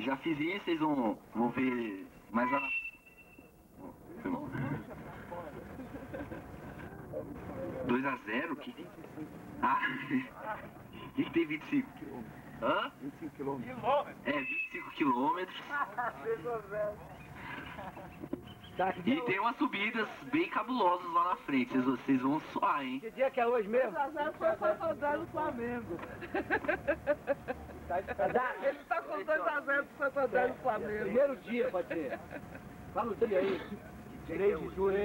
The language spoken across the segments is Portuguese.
Já fiz isso, vocês vão, vão ver mais lá na... Foi mal. 2x0? Que... Ah, o que, que tem 25? Hã? 25 quilômetros. É, 25 quilômetros. E tem umas subidas bem cabulosas lá na frente. Vocês, vão suar, hein? que dia que é hoje mesmo? foi pra rodar no Dá- Ele tá com 2x0 pro Santo André no Flamengo. Primeiro dia, ser. Fala o dia aí. 3 de julho.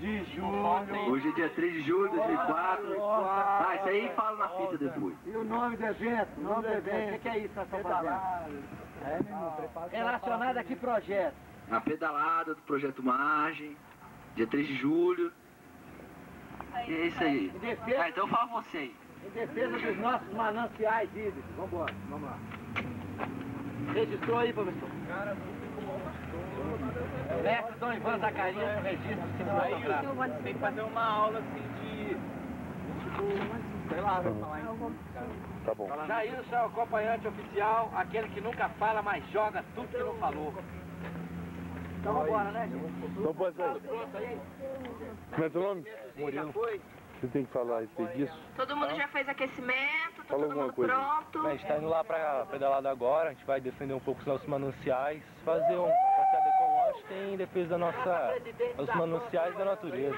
De julho. Hoje é dia 3 de julho de 2004. Ah, isso aí fala na fita depois. E o nome do evento? O nome do evento. O que, é isso que nós estamos fazendo? Relacionado a que projeto? A pedalada do Projeto Margem, dia 3 de julho. E é isso aí. Ah, então fala você aí. Em defesa dos nossos mananciais hídricos. Vamos embora, vamos lá. Registrou aí, professor? Mestre Dom Ivan Zacarias no registro cinematográfico. Tem que fazer uma aula assim de. Tipo, sei lá, vou falar em. Tá bom. Jair, seu acompanhante oficial, aquele que nunca fala, mas joga tudo que não falou. Então vamos embora, né, gente? Então. Pronto aí? Como é teu nome? Já foi? Você tem que falar a respeito disso. Todo mundo já fez aquecimento, tá Fala todo mundo coisa. pronto. A gente está indo lá para pedalada agora, a gente vai defender um pouco os nossos mananciais, fazer um passeada ecológica em defesa da nossa, dos mananciais e da natureza.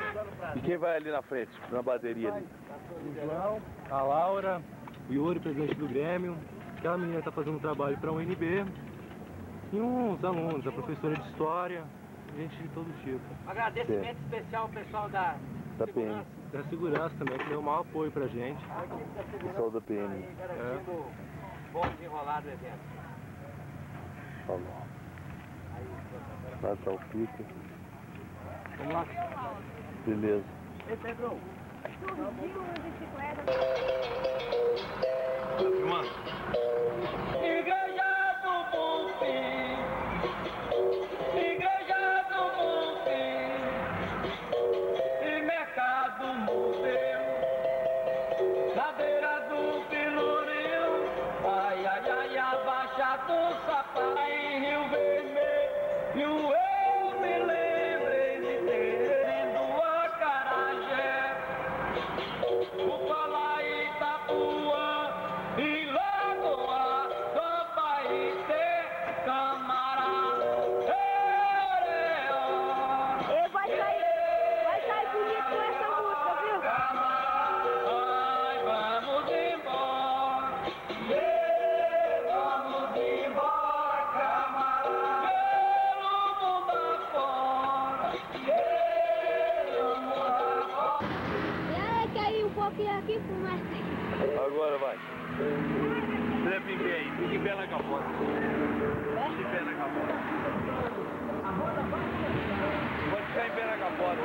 E quem vai ali na frente, na bateria ali? O João, a Laura, o Yuri, presidente do Grêmio, aquela menina está fazendo um trabalho para a UNB, e uns alunos, a professora de História, gente de todo tipo. Agradecimento especial ao pessoal da Da PM. Da segurança também, que deu o maior apoio pra gente. Pessoal da PM. O bom desenrolar do evento. Falou. Lá tá o pico. Vamos lá. Beleza. Ei, Pedro, Igreja do pé na capota. Em pé na capota. Pode ficar em pé na capota.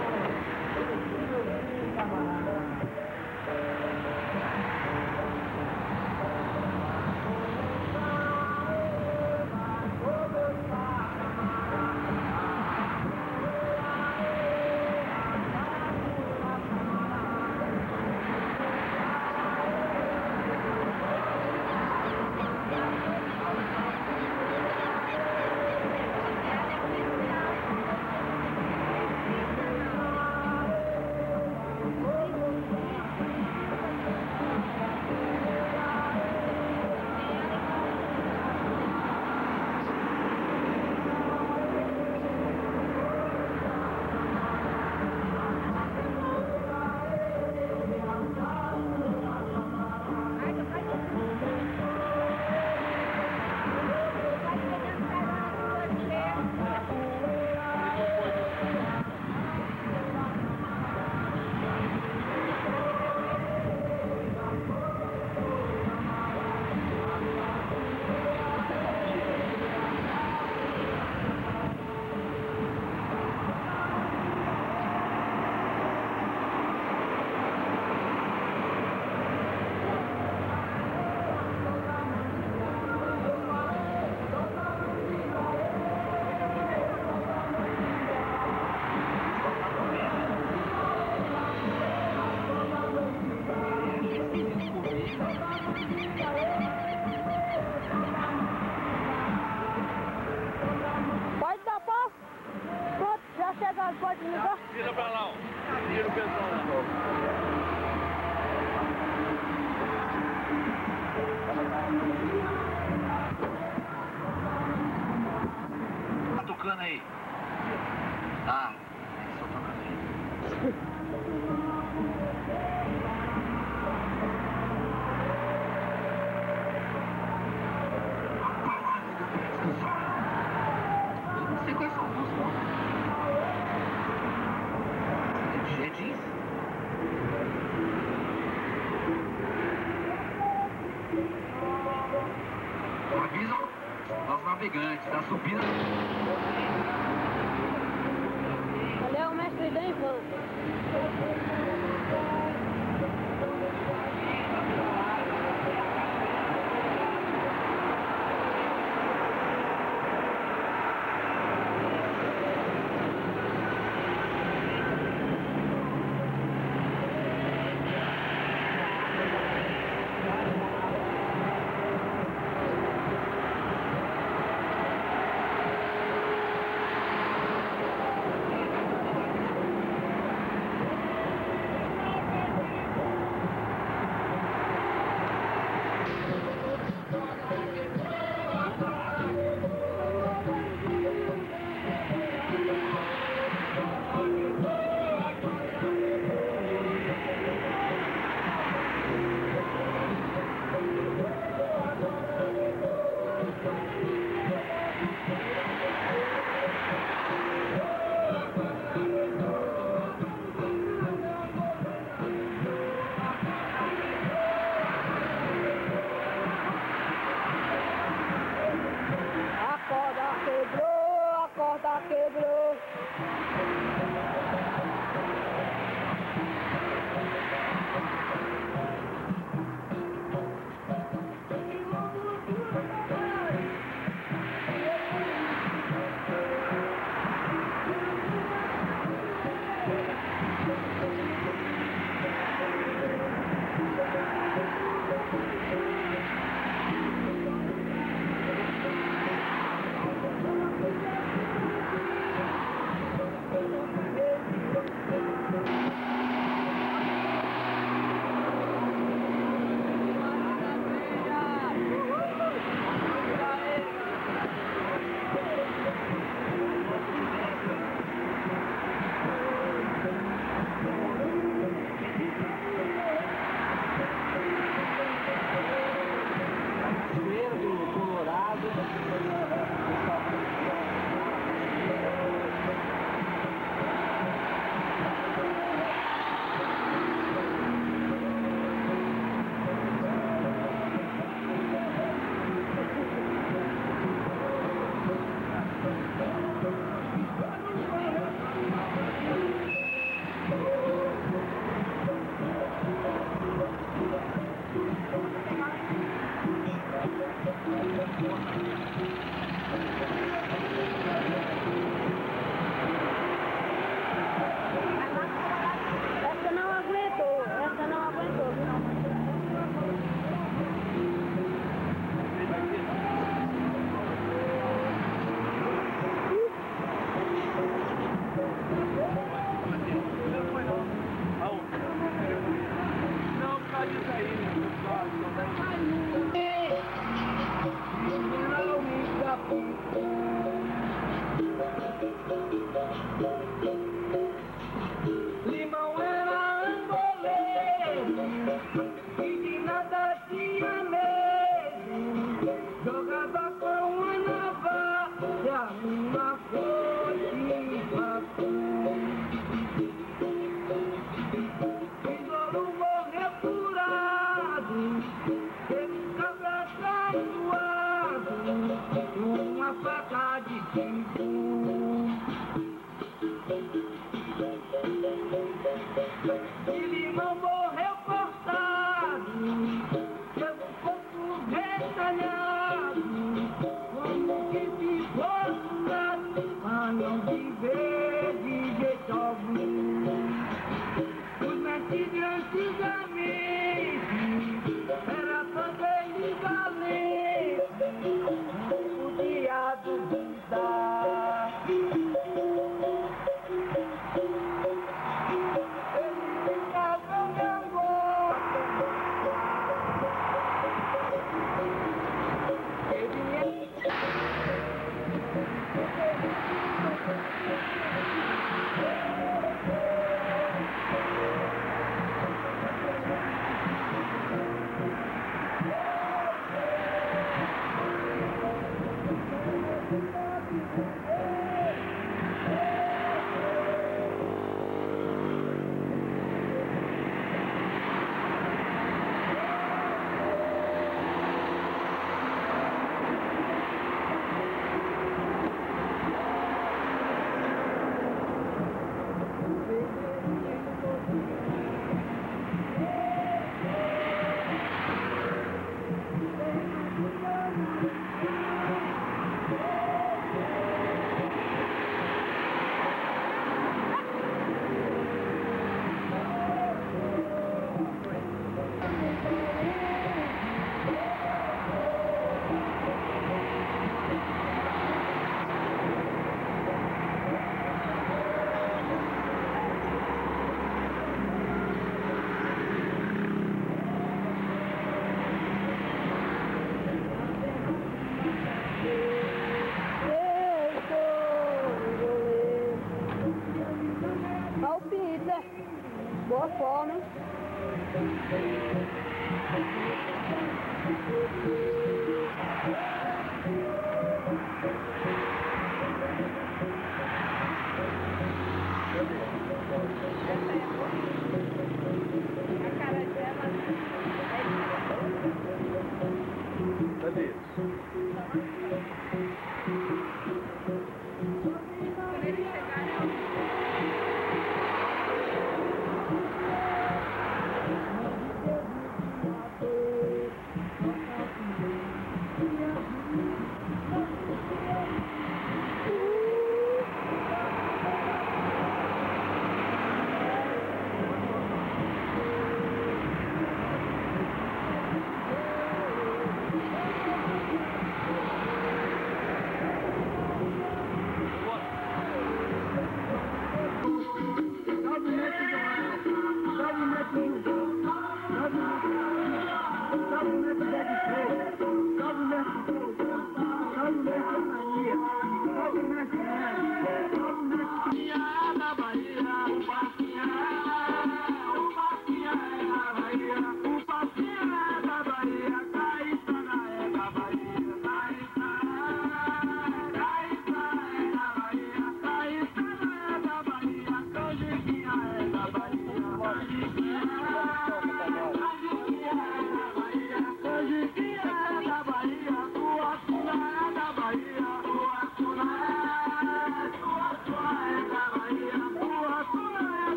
Navegantes,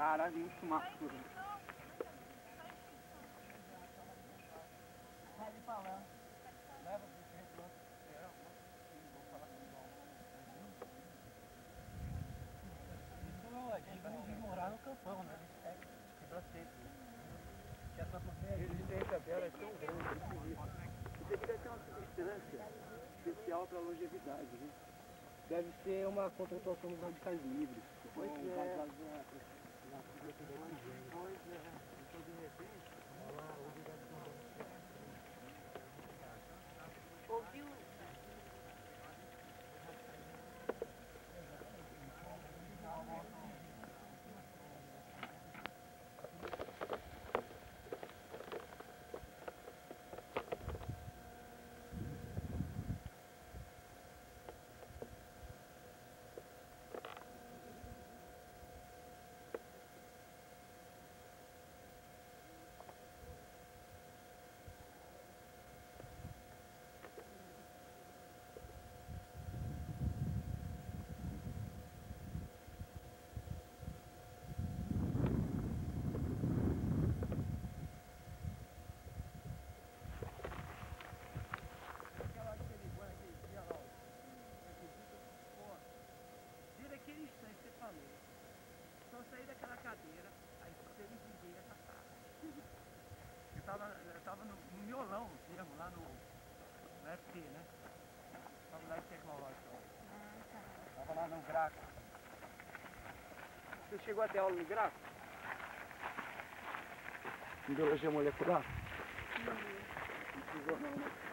Caralho, muito no campão, né? Tão grande, Isso aqui deve ter uma substância especial para longevidade, né? Deve ser uma concentração dos radicais livres. Pois é. Tava no, no miolão, o termo, lá no, no FT, né? Faculdade Tecnológica. Tava lá no Graco. Você chegou até aula no Graco? Em biologia molecular? Não chegou não, né?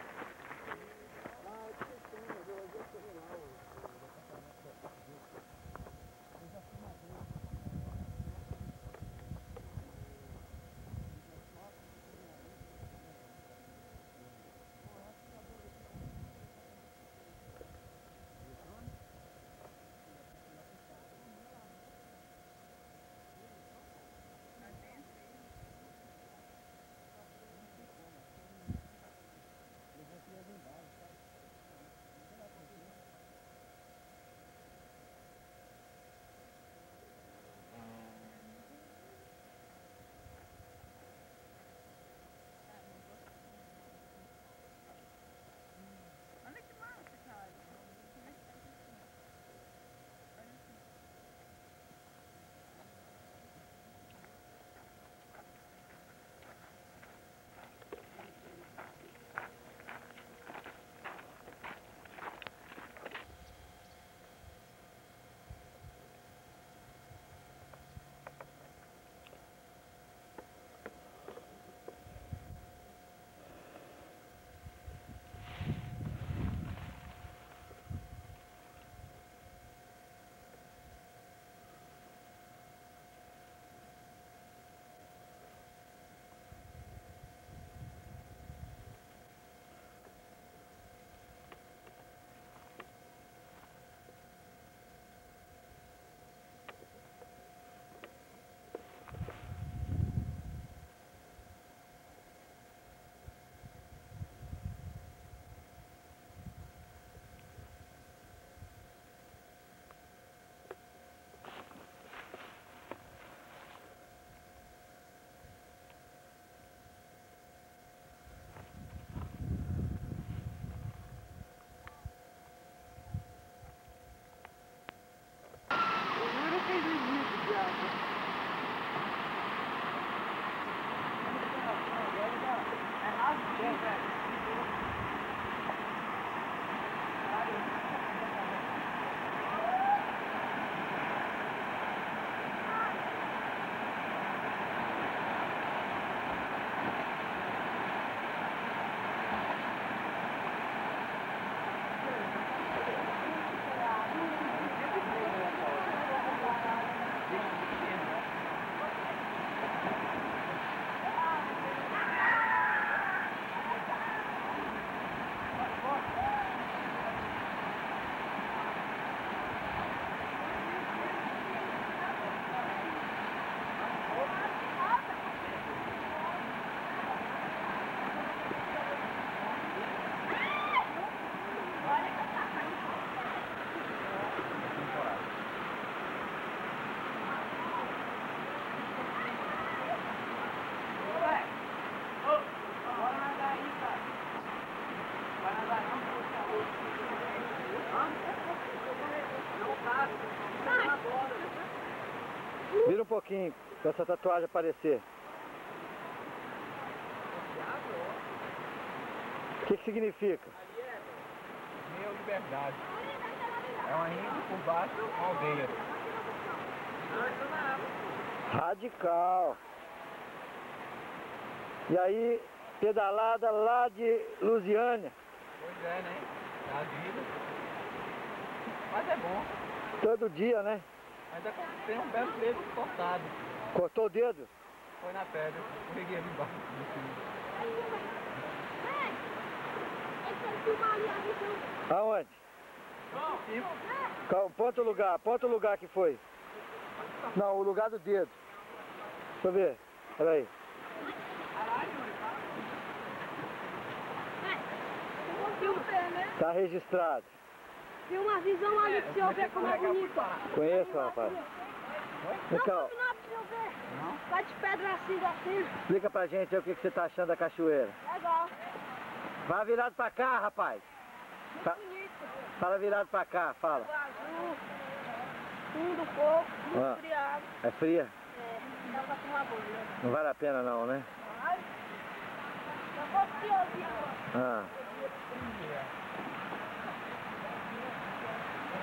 Thank you. Pouquinho, pra essa tatuagem aparecer. O que que significa? Meu liberdade. É uma rima por baixo, uma aldeia. Radical. E aí, pedalada lá de Lusiânia. Pois é, né? A vida. Mas é bom. Todo dia, né? Ainda tem um belo dedo cortado. Cortou o dedo? Foi na pedra. Peguei ali embaixo. Aonde? Em cima. Qual- Ponta o lugar, ponta o lugar que foi. Não, o lugar do dedo. Deixa eu ver. Peraí. Tá registrado. Tem uma visão ali pra você ver como é bonito. Conheço, rapaz. Não, pra você ver. Vai de pedra assim, assim. explica pra gente aí o que, que você tá achando da cachoeira. Legal. Vai virado pra cá, rapaz. Fa- Bonito. Fala virado pra cá, fala. Azul. Fundo, pouco, Ah. muito friado. É fria? É, dá pra tomar banho, né? Não vale a pena não, né? Vai. Ah. Não,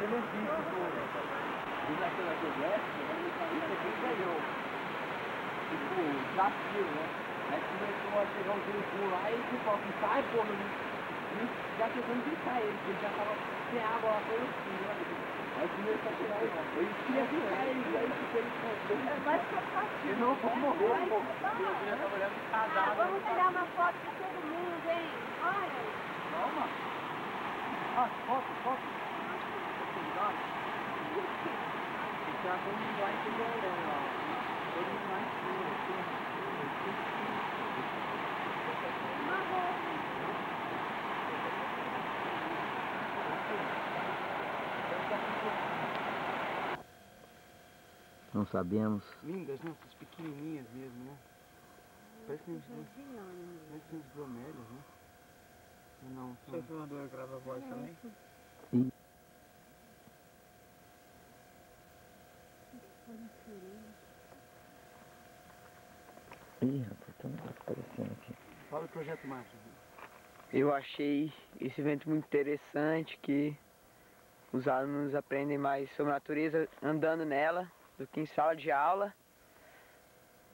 Vendo um vídeo do, do Naquela Silvestre, isso aqui ganhou. Tipo, desafio, né? Aí começou a chegar um urubu lá e tipo, ó, sai, porra, e já tentando gritar ele, porque ele já tava sem água lá, foi assim, né? Aí começou a tirar ele, eu queria gritar ele, aí tipo, ele É mais faço. Ele não vou morrer, pô. Eu já tava olhando casado. Vamos tirar uma foto de todo mundo, hein? Olha. Calma. Ah, foto, foto. Já vamos lá e olhando lá. Ele lá em cima. Não sabemos. Lindas, né? Essas pequenininhas mesmo, né? Parece uns, parece uns bromélios, né? Não, são... Seu filmador grava a voz também? Ih, rapaz, tem um negócio aparecendo aqui. Fala o projeto Márcio. Eu achei esse evento muito interessante, que os alunos aprendem mais sobre a natureza andando nela do que em sala de aula.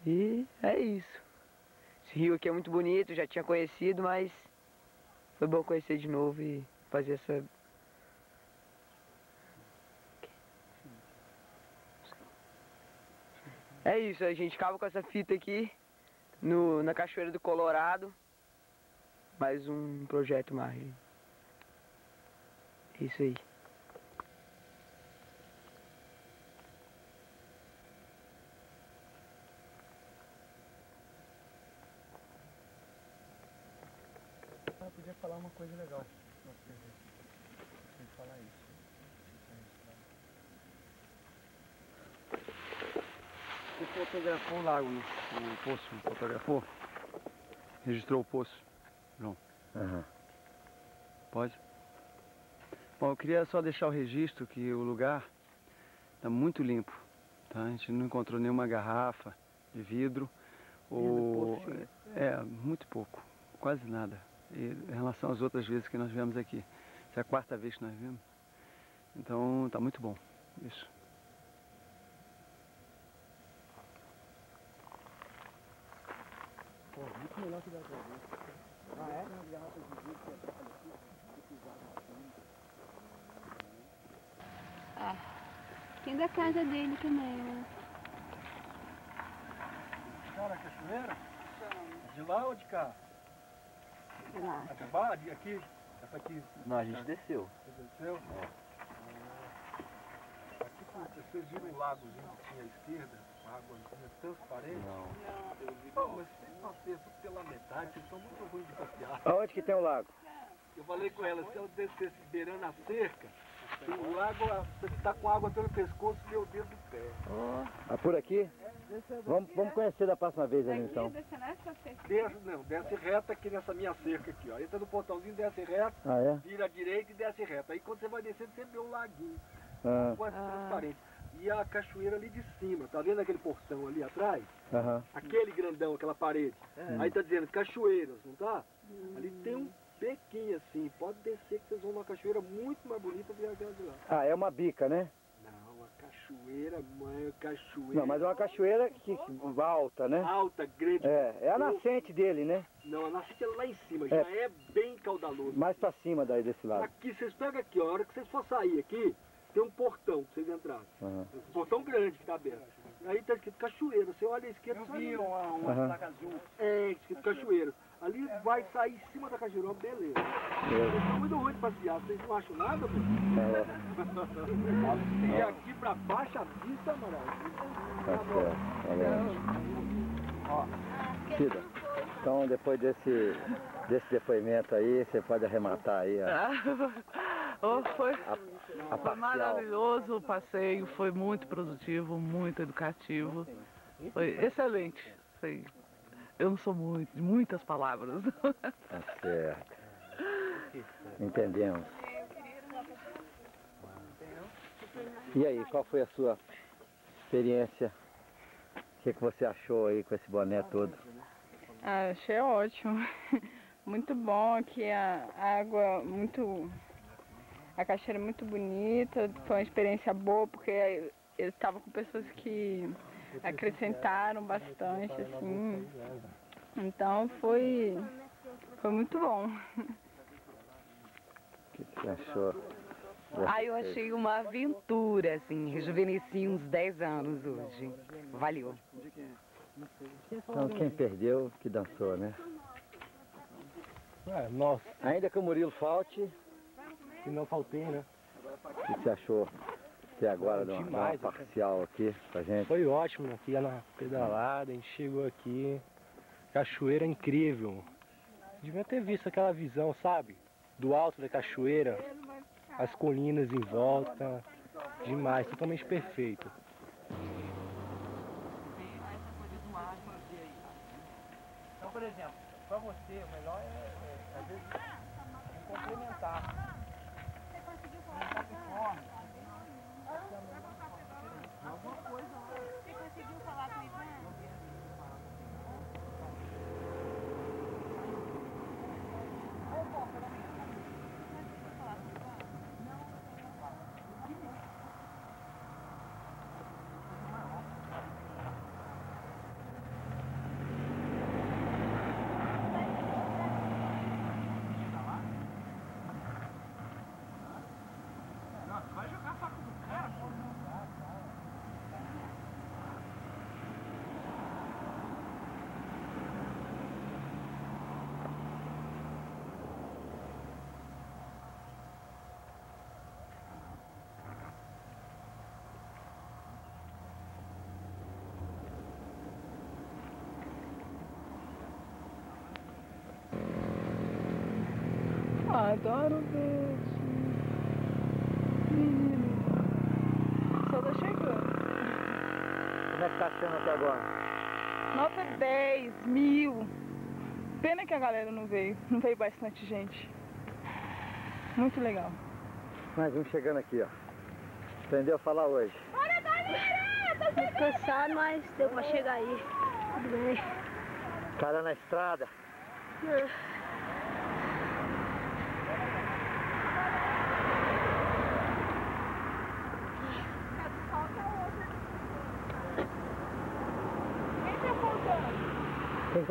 E é isso. Esse rio aqui é muito bonito, já tinha conhecido, mas foi bom conhecer de novo e fazer essa. É isso, a gente acaba com essa fita aqui no, na Cachoeira do Colorado. Mais um projeto mais. Isso aí. Eu podia falar uma coisa legal. pra você ver. Tem que falar isso. Você fotografou o lago, né? o poço, fotografou? Registrou o poço? Não. Aham. Pode? Bom, eu queria só deixar o registro que o lugar está muito limpo. Tá? A gente não encontrou nenhuma garrafa de vidro. Ou... É, muito pouco. Quase nada. E, em relação às outras vezes que nós viemos aqui. Essa é a quarta vez que nós viemos. Então está muito bom. Isso. muito melhor que da outra vez. Ah, é? Uma garrafa é da casa dele também, né? Cara, a cachoeira? De lá ou de cá? De lá. De aqui? É Essa aqui? Não, a gente desceu. Você desceu? É. Ah, aqui, vocês viram o lagozinho que tinha à esquerda? A águazinha transparente? Não. Pô, mas vocês tudo pela metade, vocês são muito ruins de passear. Aonde que tem o lago? Eu falei com ela, se eu descesse beirando a cerca, o lago, você tá com água pelo pescoço e meu dedo do pé. Ah, por aqui? Vamos, vamos conhecer da próxima vez ali então. Desce nessa cerca. Desce, não, desce reto aqui nessa minha cerca aqui, ó. Entra no portãozinho, desce reto, Ah, é? vira à direita e desce reto. Aí quando você vai descendo, você vê um laguinho, Ah, quase transparente. E a cachoeira ali de cima, tá vendo aquele portão ali atrás? aham. Aquele grandão, aquela parede. Aí tá dizendo cachoeiras, não tá? Ali tem um bequinho assim, pode descer que vocês vão numa cachoeira muito mais bonita do que aquela de lá. Ah, é uma bica, né? Não, a cachoeira, mãe, a cachoeira. Não, mas é uma cachoeira que, que alta, né? Alta, grande. É, é a nascente dele, né? Não, a nascente é lá em cima, É. já é bem caudaloso. Mais pra cima daí desse lado. Aqui, vocês pegam aqui, ó, a hora que vocês for sair aqui, tem um portão pra vocês entrarem. Aham. Um portão grande que tá aberto. Aí tá escrito cachoeira, você olha à esquerda... Eu vi uma, uma placa azul. É, escrito cachoeira. Ali vai sair em cima da cachoeira, beleza. É. Muito ruins de passear, vocês não acham nada, pô? É, E aqui pra baixo a vista, mano. tá certo. Então depois desse, desse depoimento aí, você pode arrematar aí a, Oh, foi, a, a foi maravilhoso o passeio, foi muito produtivo, muito educativo. Foi excelente. Foi, eu não sou muito, de muitas palavras. Tá certo. Entendemos. E aí, qual foi a sua experiência? O que, que você achou aí com esse boné todo? Ah, achei ótimo. Muito bom aqui, a água muito. A cachoeira é muito bonita, foi uma experiência boa porque eu estava com pessoas que acrescentaram bastante, assim. Então foi. Foi muito bom. O que, que você achou? Ah, eu achei uma aventura, assim, rejuvenesci uns 10 anos hoje. Valeu. Então quem perdeu, que dançou, né? É, nossa, Ainda que o Murilo falte, que não faltei, né? o que você achou até agora de uma, né? parcial aqui pra gente? Foi ótimo aqui na pedalada, a gente chegou aqui, cachoeira incrível. Devia ter visto aquela visão, sabe? Do alto da cachoeira, as colinas em volta, demais, totalmente perfeito. Então, por exemplo, pra você, o melhor é, é às vezes, é complementar. Adoro verde. Menino. Só tá chegando. Como é que tá sendo até agora? Nota 10, mil. Pena que a galera não veio. Não veio bastante gente. Muito legal. Mais um chegando aqui, ó. Aprendeu a falar hoje. Muito cansado, mas deu pra chegar aí. Tudo bem. Cara na estrada. Quem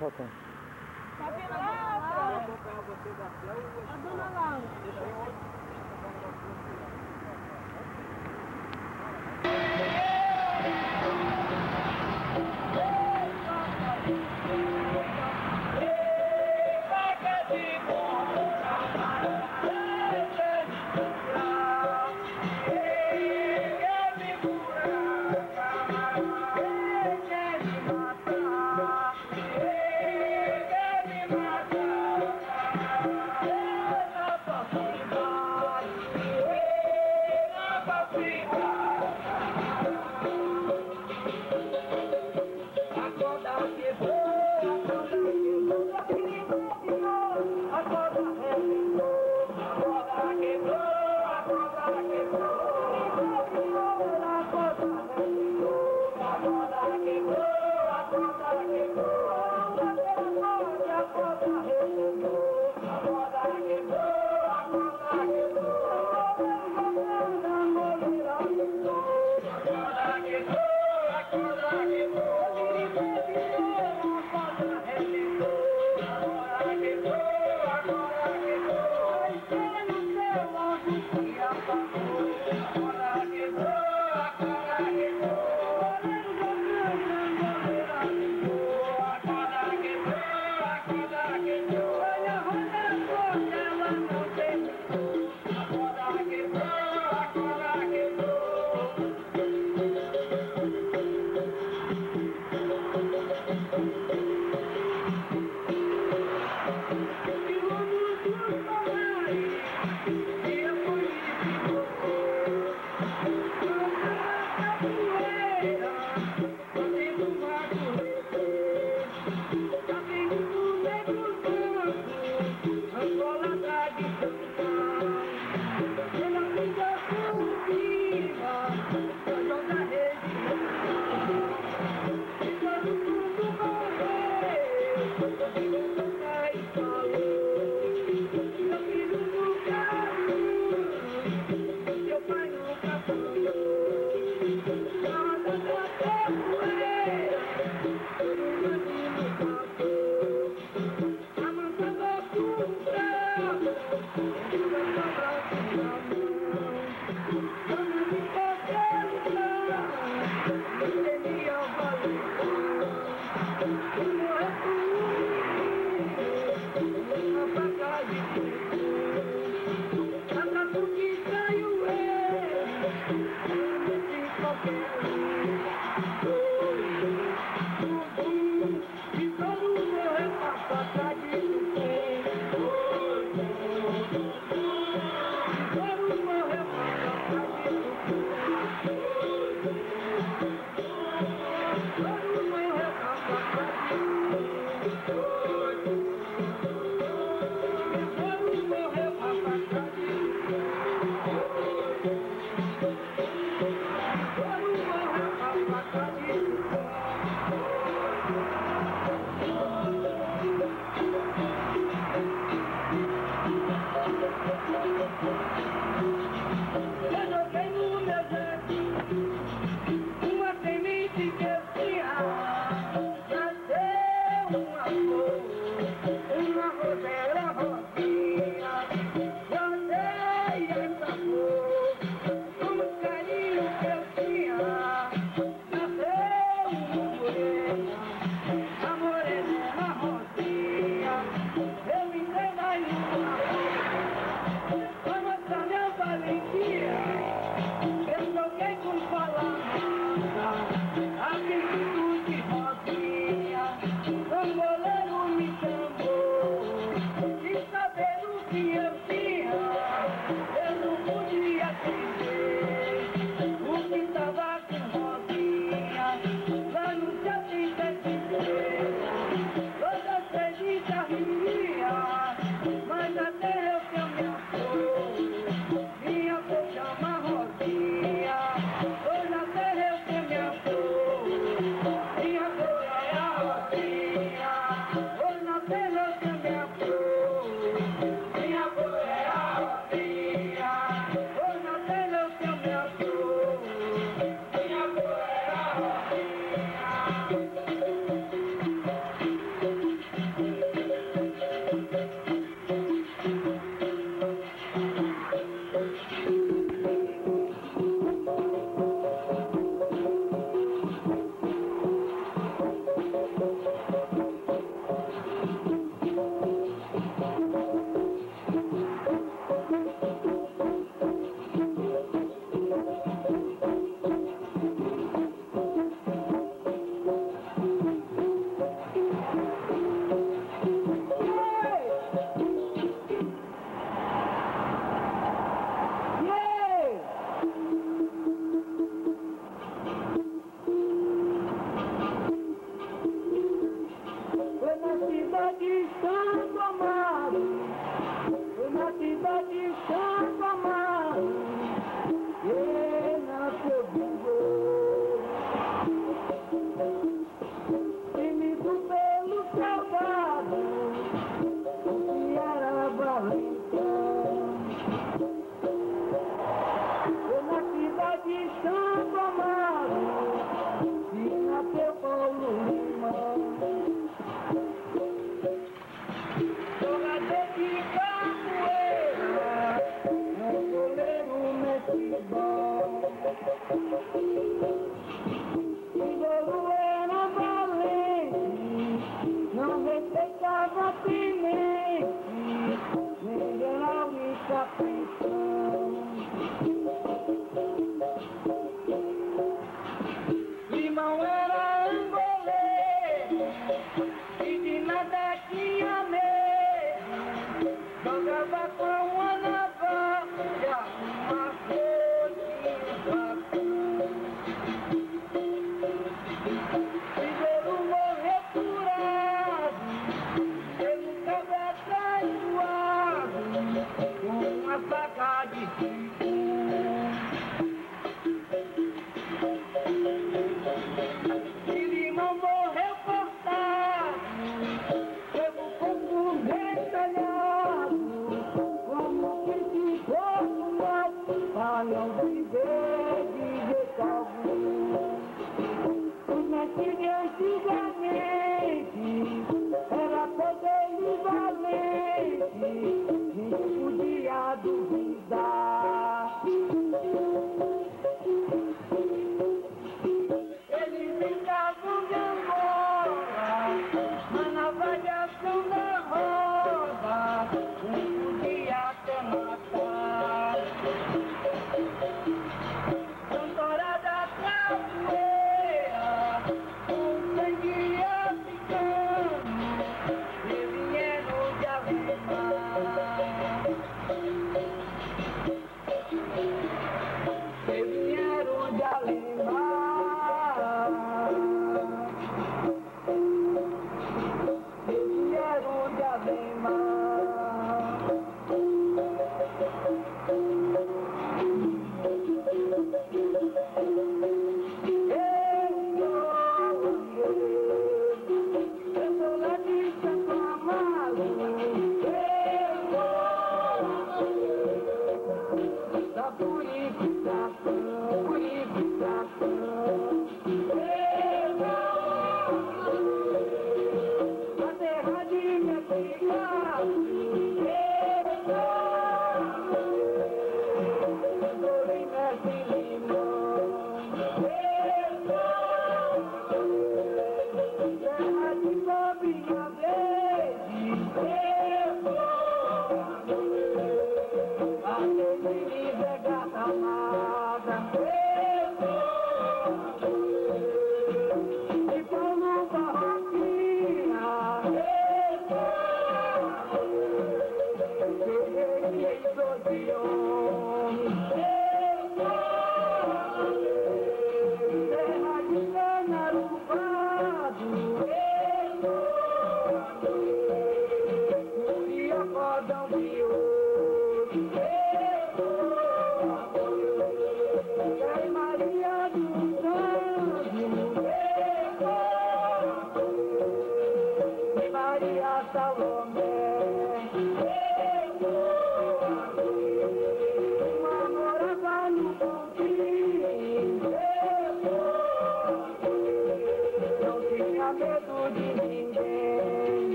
Quem tá faltando? Tá vendo lá, A dona Laura.